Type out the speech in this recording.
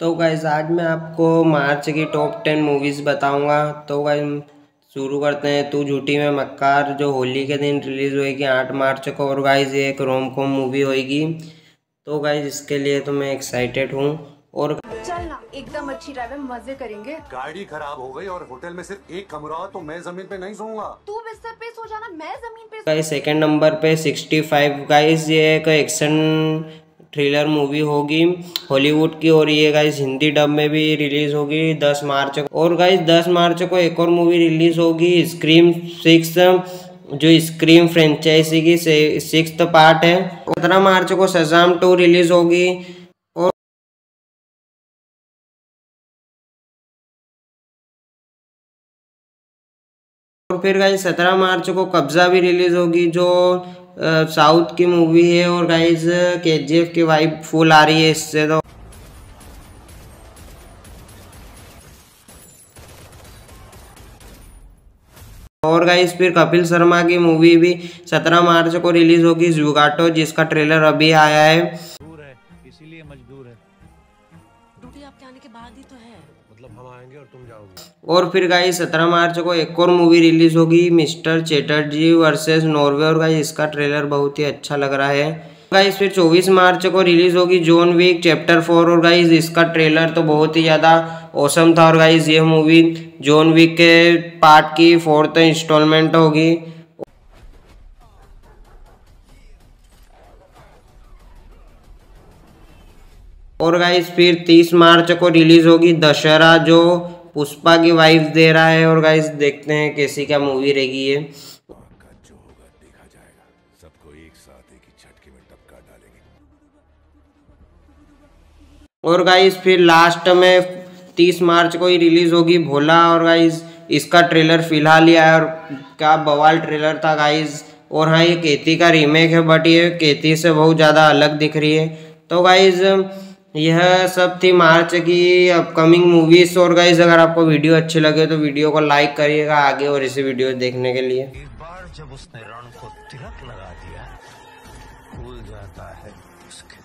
तो गाइज़ आज मैं आपको मार्च की टॉप टेन मूवीज़ बताऊँगा। तो गाइज़ शुरू करते हैं। तू झूठी में मक्कार जो होली के दिन रिलीज़ होएगी आठ मार्च को और गाइज़ एक रोम कॉम मूवी होएगी। तो गाइज़ इसके लिए तो मैं एक्साइटेड हूँ। और चलना एकदम अच्छी ड्राइव मज़े करेंगे। गाड़ी खराब हो गई और होटल में सिर्फ़ एक कमरा तो मैं ज़मीन पे नहीं सोऊँगा। तू बिस्तर पे सो जाना मैं ज़मीन पे गाइज़ सेकेंड नंबर पे सिक्सटी फाइव गाइज़ ये एक एक्शन थ्रिलर मूवी होगी हॉलीवुड की और ये गाइज़ हिंदी डब में भी रिलीज़ होगी दस मार्च को। और गाइज़ दस मार्च को एक और मूवी रिलीज़ होगी स्क्रीम सिक्स जो स्क्रीम फ्रेंचाइजी की सिक्स पार्ट है। पंद्रह मार्च को सजाम टू रिलीज़ होगी। और फिर गाइज़ सत्रह मार्च को कब्जा भी रिलीज़ होगी, जो साउथ की मूवी है और गाइज़ के जी एफ़ की वाइब फुल आ रही है इससे तो। और गाइज़ फिर कपिल शर्मा की मूवी भी सत्रह मार्च को रिलीज़ होगी जुगाटो जिसका ट्रेलर अभी आया है। इसीलिए मजदूर है। ड्यूटी आपके आने के बाद ही तो है। मतलब हम आएँगे और तुम जाओगे। और फिर गाइस सत्रह मार्च को एक और मूवी रिलीज़ होगी, मिस्टर चैटर्जी वर्सेस नॉर्वे। और गाइस इसका ट्रेलर बहुत ही अच्छा लग रहा है। गाइस फिर 24 मार्च को रिलीज़ होगी जोन वीक चैप्टर फोर और गाइस इसका ट्रेलर तो बहुत ही ज़्यादा औसम था। और गाइस ये मूवी जोन वीक के पार्ट की फोर्थ इंस्टॉलमेंट होगी। और गाइस फिर 30 मार्च को रिलीज़ होगी दशहरा, जो पुष्पा की वाइफ दे रहा है। और गाइस देखते हैं कैसी क्या मूवी रहेगी ये। और गाइस फिर लास्ट में 30 मार्च को ही रिलीज़ होगी भोला। और गाइस इसका ट्रेलर फ़िलहाल ही आया और क्या बवाल ट्रेलर था गाइस और हाँ ये केती का रीमेक है बट ये केती से बहुत ज़्यादा अलग दिख रही है। तो गाइज़ यह सब थी मार्च की अपकमिंग मूवीज़ और गाइज़ अगर आपको वीडियो अच्छे लगे तो वीडियो को लाइक करिएगा आगे और इसी वीडियो देखने के लिए। एक बार जब उसने रण को तिलक लगा दिया भूल जाता है उसके